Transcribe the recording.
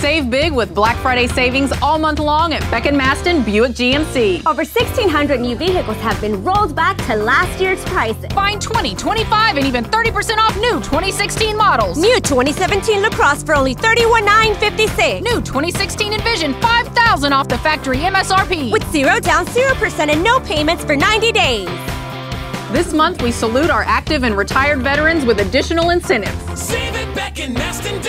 Save big with Black Friday savings all month long at Beck & Masten Buick GMC. Over 1,600 new vehicles have been rolled back to last year's prices. Find 20, 25, and even 30% off new 2016 models. New 2017 LaCrosse for only $31,956. New 2016 Envision 5000 off the factory MSRP. With zero down, 0% and no payments for 90 days. This month, we salute our active and retired veterans with additional incentives. Save it Beck & Masten.